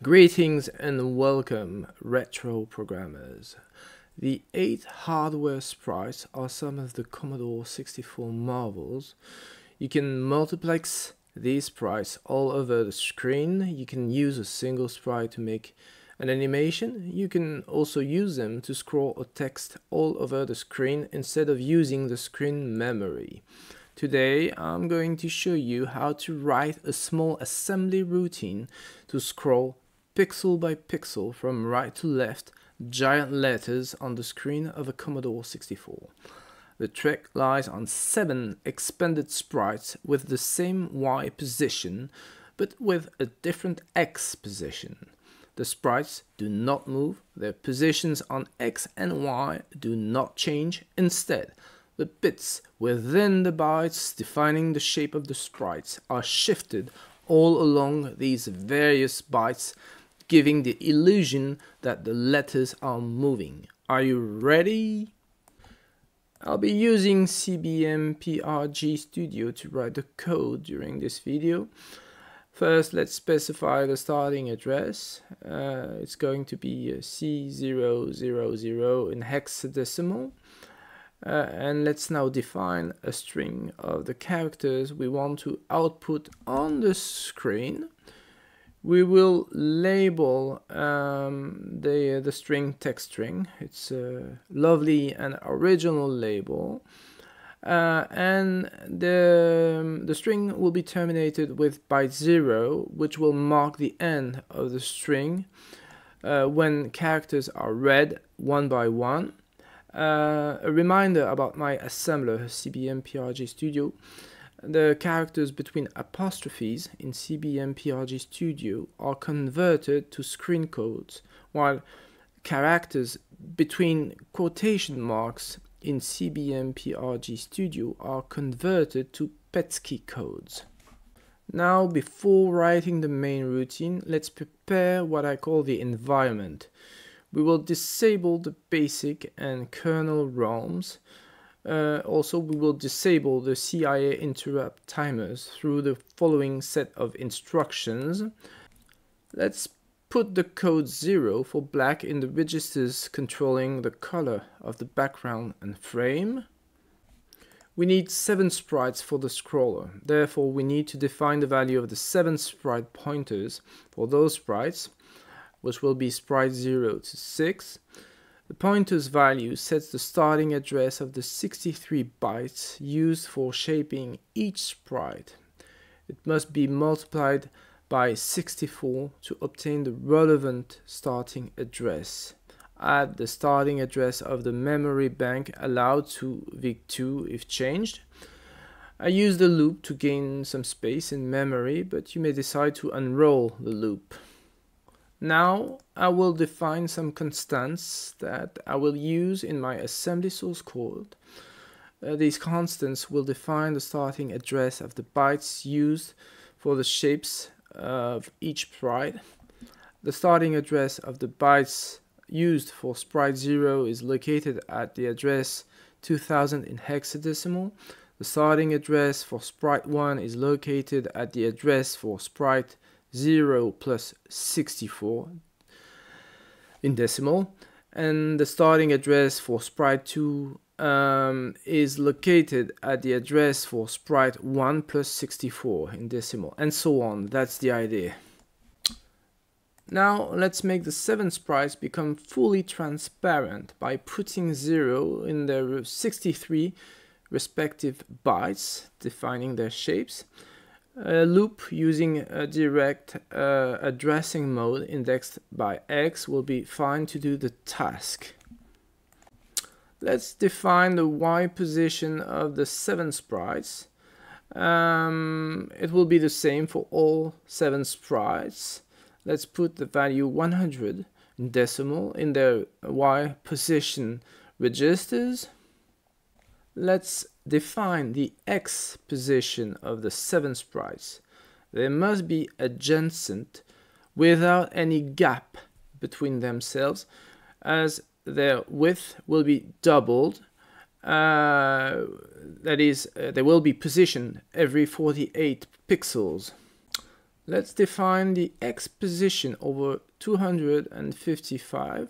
Greetings and welcome, retro programmers. The eight hardware sprites are some of the Commodore 64 marvels. You can multiplex these sprites all over the screen. You can use a single sprite to make an animation. You can also use them to scroll a text all over the screen instead of using the screen memory. Today I'm going to show you how to write a small assembly routine to scroll pixel by pixel from right to left giant letters on the screen of a Commodore 64. The trick lies on seven expanded sprites with the same Y position, but with a different X position. The sprites do not move, their positions on X and Y do not change. Instead, the bits within the bytes defining the shape of the sprites are shifted all along these various bytes, giving the illusion that the letters are moving. Are you ready? I'll be using CBM PRG Studio to write the code during this video. First, let's specify the starting address. Uh, it's going to be C000 in hexadecimal. Uh, and let's now define a string of the characters we want to output on the screen. We will label um, the, the string text string. It's a lovely and original label. Uh, and the, the string will be terminated with byte 0, which will mark the end of the string uh, when characters are read one by one. Uh, a reminder about my assembler, CBM PRG Studio. The characters between apostrophes in CBM PRG Studio are converted to screen codes, while characters between quotation marks in CBM PRG Studio are converted to PETSCII codes. Now, before writing the main routine, let's prepare what I call the environment. We will disable the basic and KERNAL ROMs. Uh, also, we will disable the CIA interrupt timers through the following set of instructions. Let's put the code 0 for black in the registers controlling the color of the background and frame. We need 7 sprites for the scroller, therefore we need to define the value of the 7 sprite pointers for those sprites, which will be sprite 0 to 6. The pointer's value sets the starting address of the 63 bytes used for shaping each sprite. It must be multiplied by 64 to obtain the relevant starting address. Add the starting address of the memory bank allowed to VIC2 if changed. I use the loop to gain some space in memory, but you may decide to unroll the loop. Now I will define some constants that I will use in my assembly source code. Uh, these constants will define the starting address of the bytes used for the shapes of each sprite. The starting address of the bytes used for sprite 0 is located at the address 2000 in hexadecimal. The starting address for sprite 1 is located at the address for sprite 0 plus 64 in decimal. And the starting address for sprite 2 um, is located at the address for sprite 1 plus 64 in decimal, and so on. That's the idea. Now let's make the 7 sprites become fully transparent by putting 0 in their 63 respective bytes, defining their shapes. A loop using a direct uh, addressing mode indexed by x will be fine to do the task. Let's define the y position of the seven sprites. Um, it will be the same for all seven sprites. Let's put the value 100 in decimal in their y position registers. Let's define the x position of the seven sprites. They must be adjacent without any gap between themselves as their width will be doubled. Uh, that is, uh, they will be positioned every 48 pixels. Let's define the x position over 255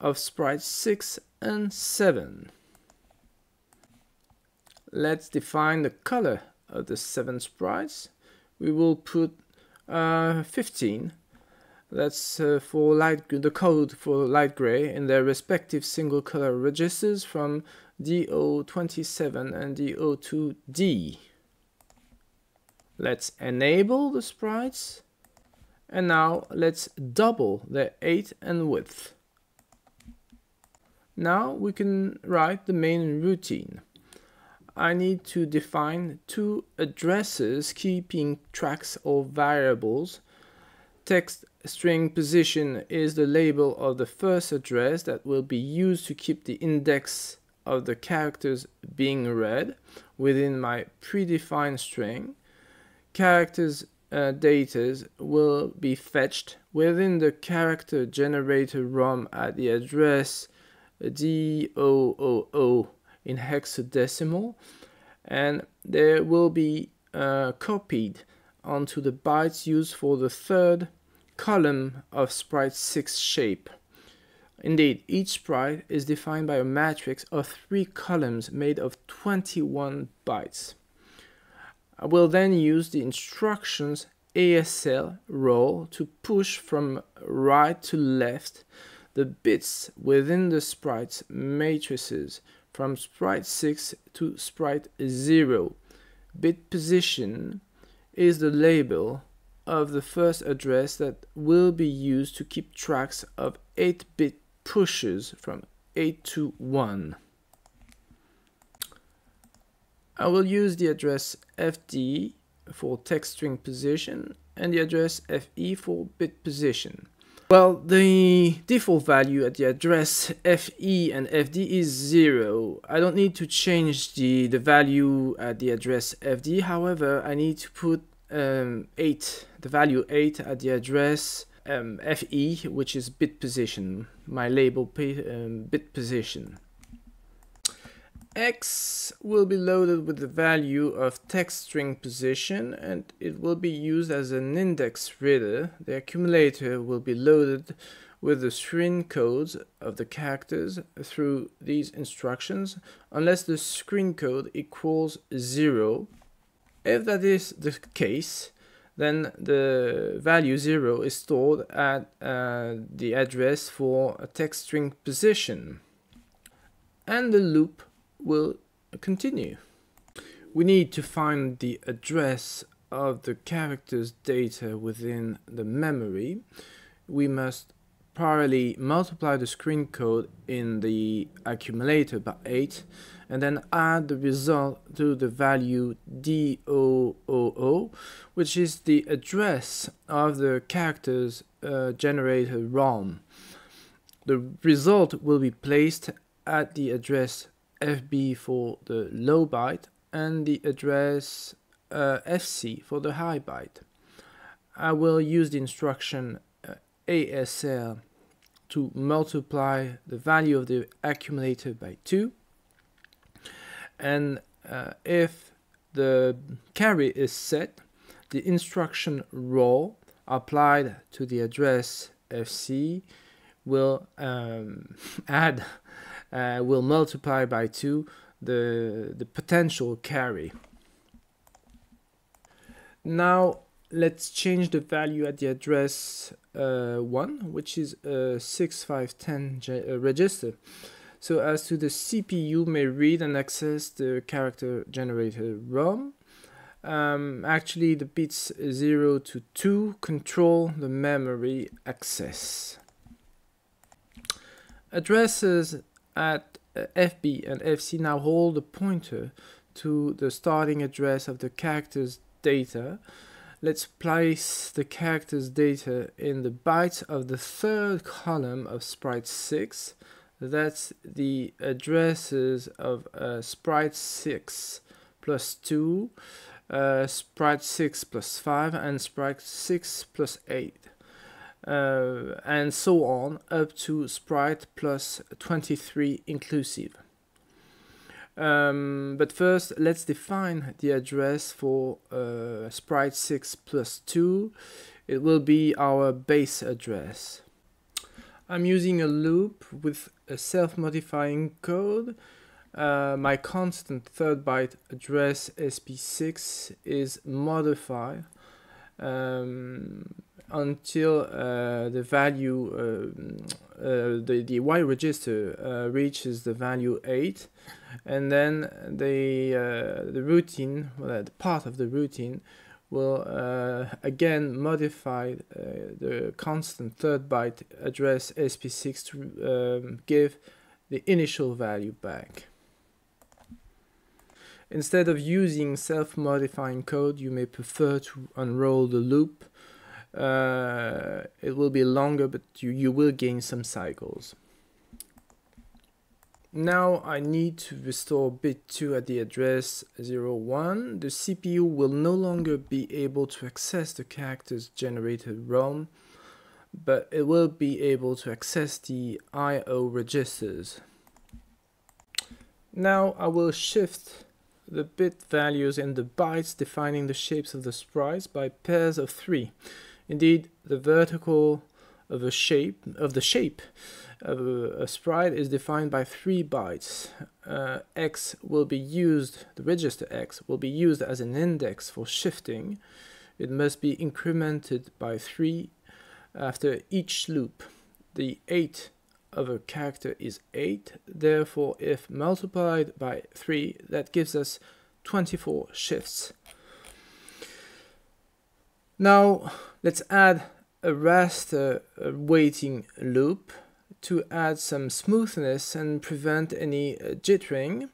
of sprites 6 and 7. Let's define the color of the 7 sprites. We will put uh, 15 that's uh, for light the code for light gray in their respective single color registers from D027 and D02D. Let's enable the sprites and now let's double their height and width. Now we can write the main routine. I need to define two addresses keeping tracks of variables text string position is the label of the first address that will be used to keep the index of the characters being read within my predefined string. Characters uh, data will be fetched within the character generator ROM at the address D000 in hexadecimal and they will be uh, copied onto the bytes used for the third column of sprite 6 shape. Indeed, each sprite is defined by a matrix of three columns made of 21 bytes. I will then use the instructions ASL roll to push from right to left the bits within the sprite's matrices from sprite 6 to sprite 0. Bit position is the label of the first address that will be used to keep tracks of 8-bit pushes from 8 to 1. I will use the address FD for text string position and the address FE for bit position. Well, the default value at the address FE and FD is 0. I don't need to change the, the value at the address FD, however, I need to put um, 8, the value 8 at the address um, FE, which is bit position, my label um, bit position. X will be loaded with the value of text string position and it will be used as an index reader. The accumulator will be loaded with the screen codes of the characters through these instructions unless the screen code equals 0 if that is the case, then the value 0 is stored at uh, the address for a text string position. And the loop will continue. We need to find the address of the character's data within the memory. We must parallelly multiply the screen code in the accumulator by 8 and then add the result to the value D000 which is the address of the character's uh, generator ROM. The result will be placed at the address FB for the low byte and the address uh, FC for the high byte. I will use the instruction ASL to multiply the value of the accumulator by 2 and uh, if the carry is set the instruction roll applied to the address FC will um, add uh, will multiply by 2 the the potential carry. Now let's change the value at the address uh, 1 which is a 6510 uh, register. So as to the CPU may read and access the character generator ROM. Um, actually the bits 0 to 2 control the memory access. Addresses at uh, FB and FC now hold a pointer to the starting address of the character's data Let's place the character's data in the bytes of the third column of sprite 6. That's the addresses of uh, sprite 6 plus 2, uh, sprite 6 plus 5, and sprite 6 plus 8. Uh, and so on up to sprite plus 23 inclusive. Um, but first, let's define the address for uh, sprite 6 plus 2. It will be our base address. I'm using a loop with a self-modifying code. Uh, my constant third byte address sp6 is modified um, until uh, the value, uh, uh, the, the Y register uh, reaches the value 8 and then the, uh, the routine, well, the part of the routine will uh, again modify the constant third byte address sp6 to um, give the initial value back. Instead of using self-modifying code, you may prefer to unroll the loop. Uh, it will be longer, but you, you will gain some cycles. Now I need to restore bit 2 at the address 01. The CPU will no longer be able to access the characters generated ROM, but it will be able to access the I.O. registers. Now I will shift the bit values in the bytes defining the shapes of the sprites by pairs of three. Indeed, the vertical of a shape of the shape of a, a sprite is defined by three bytes. Uh, x will be used, the register x will be used as an index for shifting. It must be incremented by three after each loop. The 8 of a character is 8. Therefore, if multiplied by 3, that gives us 24 shifts. Now, let's add a rest, raster waiting loop to add some smoothness and prevent any uh, jittering.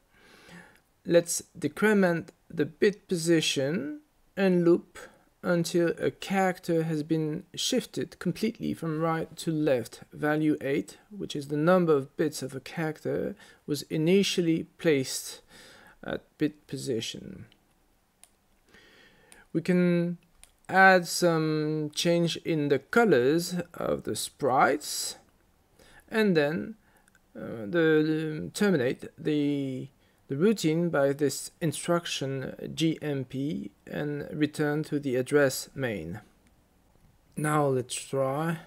Let's decrement the bit position and loop until a character has been shifted completely from right to left. Value 8, which is the number of bits of a character, was initially placed at bit position. We can add some change in the colors of the sprites and then uh, the, the terminate the the routine by this instruction JMP and return to the address main. Now let's try.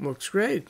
Works great.